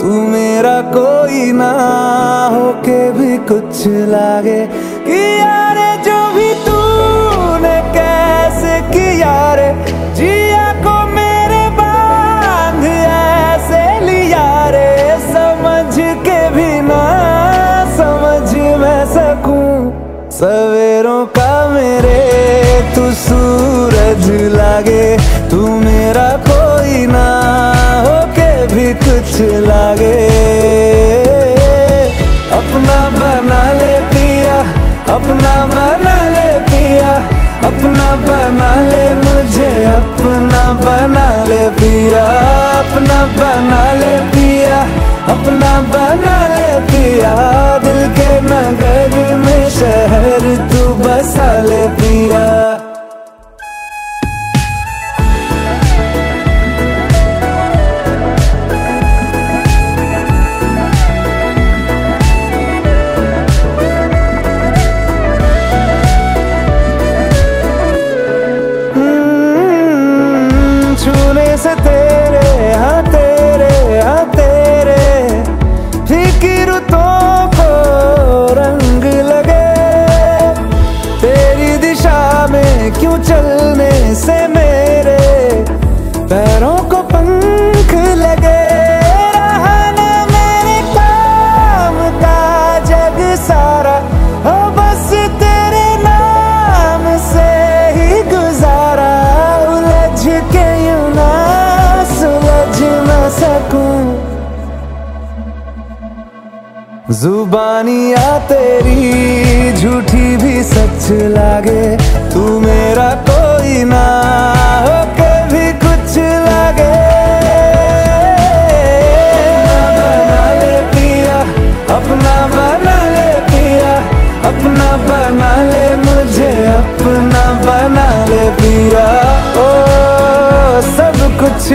तू मेरा कोई ना होके भी कुछ लागे। कि यारे जो भी तूने कैसे किया रे, जिया को मेरे बाँध ऐसे लिया रे। समझ के भी ना, समझ मैं सकूँ। सवेरों का मेरे तू सूरज लागे। तू मेरा कोई ना होके भी कुछ लागे। बना ले पिया दिल के नगर में शहर तू बसा ले पिया हम्म, से तेरे जुबानिया तेरी, झूठी भी सच लागे। तू मेरा कोई ना होके भी कुछ लागे। बना ले पिया, अपना बना ले पिया, अपना बना ले मुझे, अपना बना ले पिया। ओ, सब कुछ